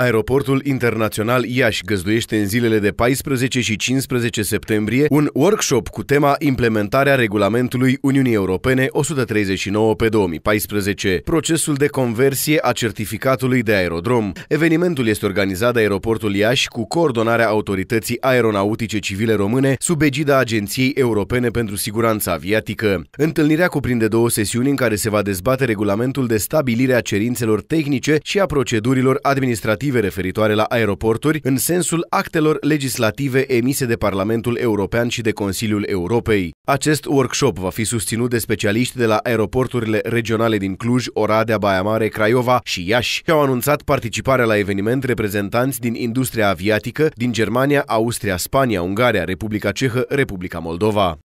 Aeroportul Internațional Iași găzduiește în zilele de 14 și 15 septembrie un workshop cu tema Implementarea regulamentului Uniunii Europene 139 pe 2014, procesul de conversie a certificatului de aerodrom. Evenimentul este organizat de Aeroportul Iași cu coordonarea Autorității Aeronautice Civile Române sub egida Agenției Europene pentru Siguranța Aviatică. Întâlnirea cuprinde două sesiuni în care se va dezbate regulamentul de stabilire a cerințelor tehnice și a procedurilor administrative legislative referitoare la aeroporturi în sensul actelor legislative emise de Parlamentul European și de Consiliul Europei. Acest workshop va fi susținut de specialiști de la aeroporturile regionale din Cluj, Oradea, Baia Mare, Craiova și Iași, și au anunțat participarea la eveniment reprezentanți din industria aviatică din Germania, Austria, Spania, Ungaria, Republica Cehă, Republica Moldova.